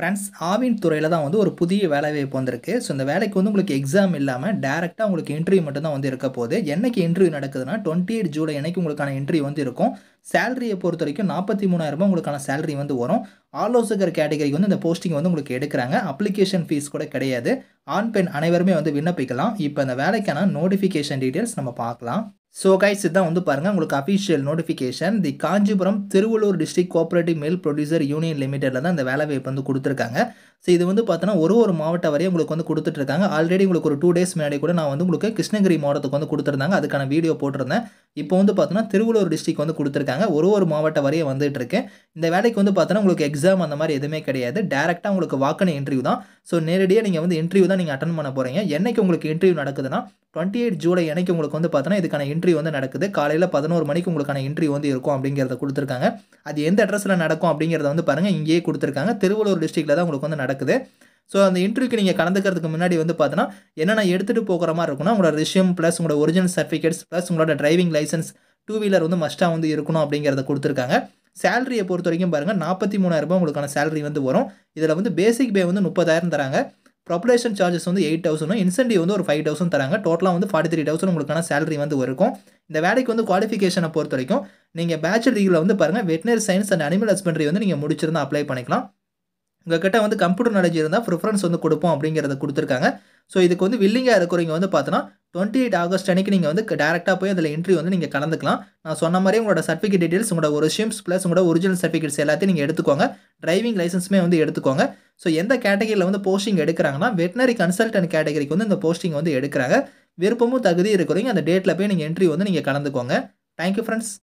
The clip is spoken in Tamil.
ஃப்ரெண்ட்ஸ் ஆவின் துறையில் தான் வந்து ஒரு புதிய வேலைவாய்ப்பு வந்திருக்கு. ஸோ இந்த வேலைக்கு வந்து உங்களுக்கு எக்ஸாம் இல்லாமல் டேரெக்டாக உங்களுக்கு இன்டர்வியூ மட்டும் தான் வந்து இருக்க போகுது. என்றைக்கு இன்டர்வியூ நடக்குதுன்னா டுவெண்ட்டி எயிட் ஜூலை அன்னைக்கு உங்களுக்கான இன்டர்வியூ வந்து இருக்கும். சேலரியை பொறுத்த வரைக்கும் நாற்பத்தி மூணாயிரரூபா உங்களுக்கான சேலரி வந்து வரும். ஆலோசகர் கேட்டகரிக்கு வந்து இந்த போஸ்டிங் வந்து உங்களுக்கு எடுக்கிறாங்க. அப்ளிகேஷன் ஃபீஸ் கூட கிடையாது. ஆண் பெண் அனைவருமே வந்து விண்ணப்பிக்கலாம். இப்போ இந்த வேலைக்கான நோட்டிஃபிகேஷன் டீட்டெயில்ஸ் நம்ம பார்க்கலாம். ஸோ கைஸ் இதான் வந்து பாருங்கள் உங்களுக்கு official notification the Kanchipuram Tiruvallur district cooperative mill producer union லிமிடெடில் தான் இந்த வேலை வாய்ப்பு வந்து கொடுத்துருக்காங்க. ஸோ இது வந்து பார்த்தோன்னா ஒரு ஒரு மாவட்டம் வரையும் உங்களுக்கு வந்து கொடுத்துட்ருக்காங்க ஆல்ரெடி உங்களுக்கு ஒரு டூ டேஸ் முன்னாடி கூட நான் வந்து உங்களுக்கு கிருஷ்ணகிரி மாவட்டத்துக்கு வந்து கொடுத்துருந்தாங்க. அதுக்கான வீடியோ போட்டிருந்தேன். இப்போ வந்து பார்த்தோன்னா திருவள்ளூர் டிஸ்ட்ரிக் வந்து கொடுத்துருக்காங்க. ஒரு ஒரு மாவட்டம் வரையும் வந்துட்டு இருக்கு இந்த வேலைக்கு வந்து பார்த்தோன்னா உங்களுக்கு எக்ஸாம் அந்த மாதிரி எதுவுமே கிடையாது. டேரெக்டாக உங்களுக்கு வாக்கன இன்டர்வியூ தான். ஸோ நேரடியாக நீங்கள் வந்து இன்டர்வியூ தான் நீங்கள் அட்டன் பண்ண போகிறீங்க என்றைக்கு உங்களுக்கு இன்டர்வியூ நடக்குதுன்னா டுவெண்ட்டி எயிட் ஜூலை அன்னைக்கு உங்களுக்கு வந்து பார்த்தோன்னா இதுக்கான இன்டர்வியூ வந்து நடக்குது. காலையில் பதினோரு மணிக்கு உங்களுக்கான இன்டர்வியூ வந்து இருக்கும் அப்படிங்கிறத கொடுத்துருக்காங்க. அது எந்த அட்ரஸில் நடக்கும் அப்படிங்கிறத வந்து பாருங்கள் இங்கேயே கொடுத்துருக்காங்க. திருவள்ளூர் டிஸ்ட்ரிக்டில் தான் உங்களுக்கு வந்து நடக்குது. ஸோ அந்த இன்டர்வியூக்கு நீங்கள் கலந்துக்கிறதுக்கு முன்னாடி வந்து பார்த்தோன்னா என்னென்ன எடுத்துகிட்டு போகிற மாதிரி இருக்குன்னா உங்களோட ரிஷியம் ப்ளஸ் உங்களோட ஒரிஜினல் சர்டிஃபிகேட்ஸ் ப்ளஸ் உங்களோட டிரைவிங் லைசன்ஸ் டூ வீலர் வந்து மஸ்ட்டாக வந்து இருக்கணும் அப்படிங்கிறத கொடுத்துருக்காங்க. சேலரியை பொறுத்த வரைக்கும் பாருங்கள் நாற்பத்தி மூணாயிரரூபா உங்களுக்கான சேலரி வந்து வரும். இதில் வந்து பேசிக் பே வந்து முப்பதாயிரம் தராங்க. ப்ரொபரேஷன் சார்ஜஸ் வந்து எயிட் தௌசண்டும் இன்சென்டிவ் வந்து ஒரு ஃபைவ் தௌசண்ட் தராங்க. டோட்டலாக வந்து ஃபார்ட்டி த்ரீ தௌசண்ட் உங்களுக்கான சேலரி வந்து இருக்கும். இந்த வேலைக்கு வந்து குவாலிஃபிகேஷனை பொறுத்த வரைக்கும் நீங்கள் பேச்சுலர் டிகிரியில் வந்து பாருங்கள் veterinary science and animal husbandry வந்து நீங்கள் முடிச்சிருந்தால் அப்ளை பண்ணிக்கலாம். உங்ககிட்ட வந்து கம்ப்யூட்டர் நாலேஜ் இருந்தால் ப்ரிஃபரன்ஸ் வந்து கொடுப்போம் அப்படிங்கிறத கொடுத்துருக்காங்க. ஸோ இதுக்கு வந்து வில்லிங்காக இருக்கிறவங்க வந்து பார்த்தோன்னா டுவெண்ட்டி எயிட் ஆகஸ்ட் அன்னைக்கு நீங்கள் வந்து டேரெக்டாக போய் அதில் இன்ட்ரி வந்து நீங்கள் கலந்துக்கலாம். நான் சொன்ன மாதிரி உங்களோட சர்டிஃபிகேட் டீட்டெயில்ஸ் உங்களோட ஒரு ஷிம்ஸ் ப்ளஸ் உங்களோட ஒரிஜினல் சர்டிஃபிகேட்ஸ் எல்லாத்தையும் நீங்கள் எடுத்துக்கோங்க. டிரைவிங் லைசன்ஸுமே வந்து எடுத்துக்கோங்க. ஸோ எந்த கேட்டகரியில் வந்து போஸ்டிங் எடுக்கிறாங்கன்னா வெட்டினரி கன்சல்டன்ட் கேட்டகரிக்கு வந்து இந்த போஸ்டிங் வந்து எடுக்கிறாங்க. விருப்பமும் தகுதி இருக்கிறவங்க அந்த டேட்டில் போய் நீங்கள் என்ட்ரி வந்து நீங்கள் கலந்துக்கோங்க. Thank you friends